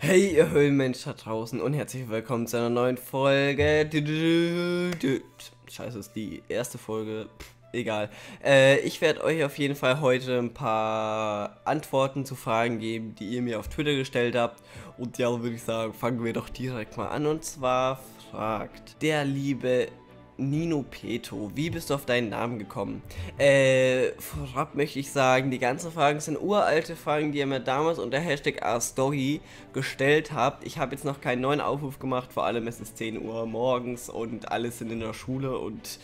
Hey, ihr Höhlenmensch da draußen und herzlich willkommen zu einer neuen Folge. Scheiße, ist die erste Folge. egal. Äh, ich werde euch auf jeden Fall heute ein paar Antworten zu Fragen geben, die ihr mir auf Twitter gestellt habt. Und ja, würde ich sagen, fangen wir doch direkt mal an. Und zwar fragt der liebe Nino Peto, wie bist du auf deinen Namen gekommen? Äh, vorab möchte ich sagen, die ganzen Fragen sind uralte Fragen, die ihr mir damals unter Hashtag RStory gestellt habt. Ich habe jetzt noch keinen neuen Aufruf gemacht, vor allem es ist 10 Uhr morgens und alle sind in der Schule und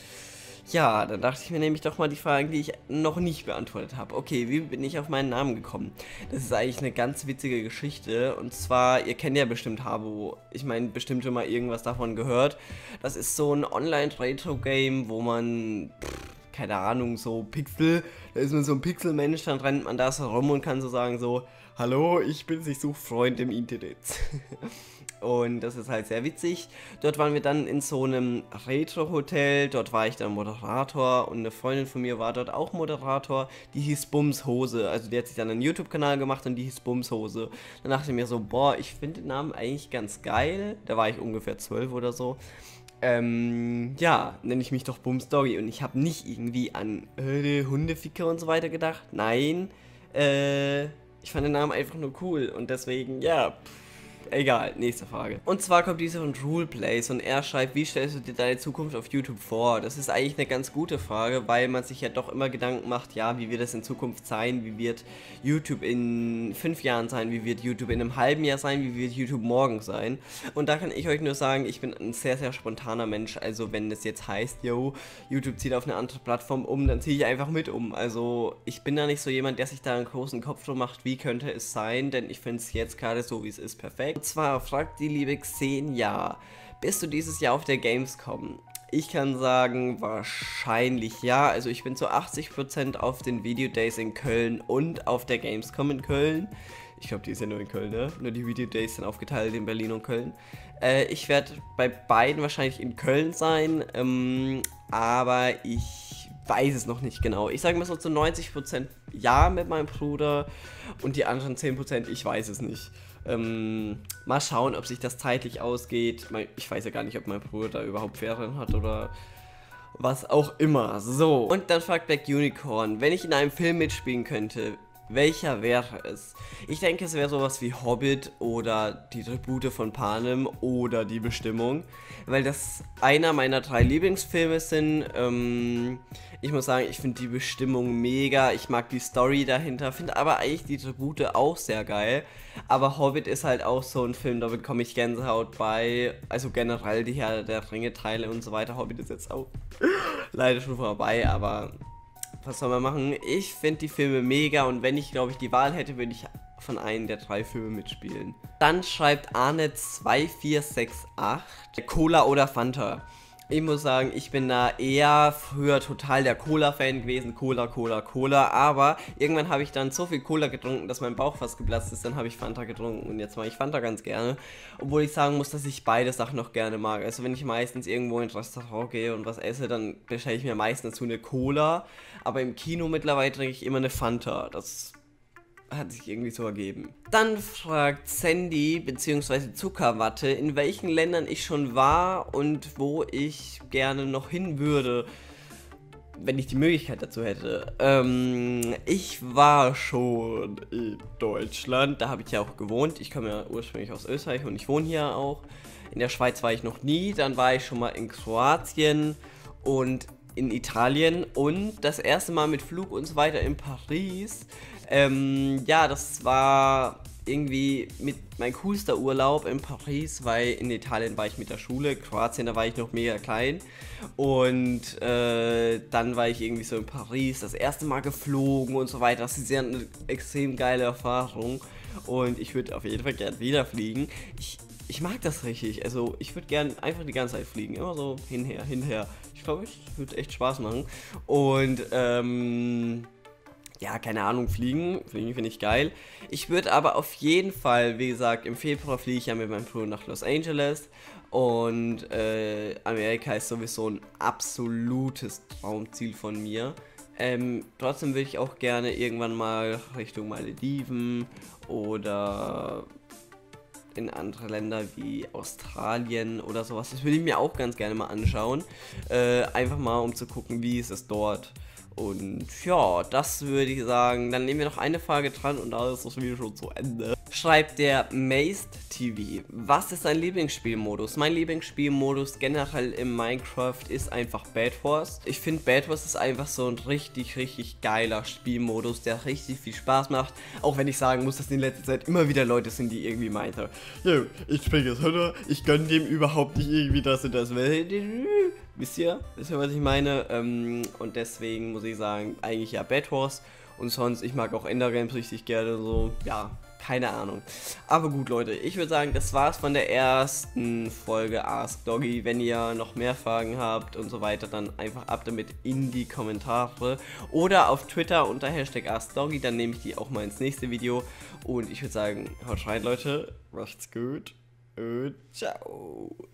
ja, dann dachte ich mir nämlich doch mal die Fragen, die ich noch nicht beantwortet habe. Okay, wie bin ich auf meinen Namen gekommen? Das ist eigentlich eine ganz witzige Geschichte. Und zwar, ihr kennt ja bestimmt Habo. Ich meine, bestimmt schon mal irgendwas davon gehört. Das ist so ein Online-Retro-Game, wo man... Pff, keine Ahnung, so Pixel, da ist man so ein Pixelmensch, dann rennt man da so rum und kann so sagen so, hallo, ich bin's, ich suche Freund im Internet. Und das ist halt sehr witzig. Dort waren wir dann in so einem Retro-Hotel. Dort war ich dann Moderator und eine Freundin von mir war dort auch Moderator. Die hieß Bumshose. Also die hat sich dann einen YouTube-Kanal gemacht und die hieß Bumshose. Dann dachte ich mir so, boah, ich finde den Namen eigentlich ganz geil. Da war ich ungefähr zwölf oder so. Ähm, ja, nenne ich mich doch Bumstory. Und ich habe nicht irgendwie an äh, Hundeficker und so weiter gedacht. Nein, äh, ich fand den Namen einfach nur cool. Und deswegen, ja, pff Egal, nächste Frage. Und zwar kommt diese von Ruleplays und er schreibt, wie stellst du dir deine Zukunft auf YouTube vor? Das ist eigentlich eine ganz gute Frage, weil man sich ja doch immer Gedanken macht, ja, wie wird es in Zukunft sein? Wie wird YouTube in fünf Jahren sein? Wie wird YouTube in einem halben Jahr sein? Wie wird YouTube morgen sein? Und da kann ich euch nur sagen, ich bin ein sehr, sehr spontaner Mensch. Also wenn es jetzt heißt, yo, YouTube zieht auf eine andere Plattform um, dann ziehe ich einfach mit um. Also ich bin da nicht so jemand, der sich da einen großen Kopf drum macht, wie könnte es sein? Denn ich finde es jetzt gerade so, wie es ist, perfekt. Und zwar fragt die liebe Xenia, bist du dieses Jahr auf der Gamescom? Ich kann sagen, wahrscheinlich ja. Also ich bin zu 80% auf den Video Days in Köln und auf der Gamescom in Köln. Ich glaube, die ist ja nur in Köln, ne? Nur die Video Days sind aufgeteilt in Berlin und Köln. Äh, ich werde bei beiden wahrscheinlich in Köln sein, ähm, aber ich weiß es noch nicht genau. Ich sage mal so zu 90% ja mit meinem Bruder und die anderen 10% ich weiß es nicht. Ähm, mal schauen, ob sich das zeitlich ausgeht. Ich weiß ja gar nicht, ob mein Bruder da überhaupt Ferien hat oder was auch immer. So, und dann fragt Black Unicorn, wenn ich in einem Film mitspielen könnte, welcher wäre es? Ich denke, es wäre sowas wie Hobbit oder die Tribute von Panem oder die Bestimmung, weil das einer meiner drei Lieblingsfilme sind. Ähm, ich muss sagen, ich finde die Bestimmung mega, ich mag die Story dahinter, finde aber eigentlich die Tribute auch sehr geil. Aber Hobbit ist halt auch so ein Film, da bekomme ich Gänsehaut bei. Also generell die Herr der Ringe Teile und so weiter. Hobbit ist jetzt auch leider schon vorbei, aber was soll man machen? Ich finde die Filme mega und wenn ich, glaube ich, die Wahl hätte, würde ich von einem der drei Filme mitspielen. Dann schreibt Arne2468 Cola oder Fanta. Ich muss sagen, ich bin da eher früher total der Cola-Fan gewesen. Cola, Cola, Cola. Aber irgendwann habe ich dann so viel Cola getrunken, dass mein Bauch fast geplatzt ist. Dann habe ich Fanta getrunken und jetzt mache ich Fanta ganz gerne. Obwohl ich sagen muss, dass ich beide Sachen noch gerne mag. Also wenn ich meistens irgendwo in ein Restaurant gehe und was esse, dann bestelle ich mir meistens dazu eine Cola. Aber im Kino mittlerweile trinke ich immer eine Fanta. Das hat sich irgendwie so ergeben. Dann fragt Sandy bzw. Zuckerwatte, in welchen Ländern ich schon war und wo ich gerne noch hin würde, wenn ich die Möglichkeit dazu hätte. Ähm, ich war schon in Deutschland, da habe ich ja auch gewohnt. Ich komme ja ursprünglich aus Österreich und ich wohne hier auch. In der Schweiz war ich noch nie, dann war ich schon mal in Kroatien und in Italien und das erste Mal mit Flug und so weiter in Paris. Ähm, ja, das war irgendwie mit mein coolster Urlaub in Paris, weil in Italien war ich mit der Schule, Kroatien, da war ich noch mega klein und äh, dann war ich irgendwie so in Paris, das erste Mal geflogen und so weiter. Das ist ja eine extrem geile Erfahrung und ich würde auf jeden Fall gern wieder fliegen. Ich, ich mag das richtig, also ich würde gern einfach die ganze Zeit fliegen, immer so hinher, hinher. Ich glaube, es würde echt Spaß machen und ähm ja, keine Ahnung, fliegen. Fliegen finde ich geil. Ich würde aber auf jeden Fall, wie gesagt, im Februar fliege ich ja mit meinem Bruder nach Los Angeles. Und äh, Amerika ist sowieso ein absolutes Traumziel von mir. Ähm, trotzdem würde ich auch gerne irgendwann mal Richtung Malediven oder in andere Länder wie Australien oder sowas. Das würde ich mir auch ganz gerne mal anschauen. Äh, einfach mal, um zu gucken, wie ist es dort. Und ja, das würde ich sagen. Dann nehmen wir noch eine Frage dran und da ist das Video schon zu Ende. Schreibt der Mazed TV. Was ist dein Lieblingsspielmodus? Mein Lieblingsspielmodus generell im Minecraft ist einfach Bad Wars. Ich finde Bad Wars ist einfach so ein richtig, richtig geiler Spielmodus, der richtig viel Spaß macht. Auch wenn ich sagen muss, dass in letzter Zeit immer wieder Leute sind, die irgendwie meinten, yo, ich springe jetzt runter, ich gönne dem überhaupt nicht irgendwie das und das. Wisst ihr? Wisst ihr, was ich meine? Ähm, und deswegen muss ich sagen, eigentlich ja Bad Wars. Und sonst, ich mag auch Ender Games richtig gerne so. Ja, keine Ahnung. Aber gut, Leute, ich würde sagen, das war's von der ersten Folge Ask Doggy. Wenn ihr noch mehr Fragen habt und so weiter, dann einfach ab damit in die Kommentare. Oder auf Twitter unter Hashtag Ask Doggy, dann nehme ich die auch mal ins nächste Video. Und ich würde sagen, haut rein, Leute. Macht's gut. Und ciao.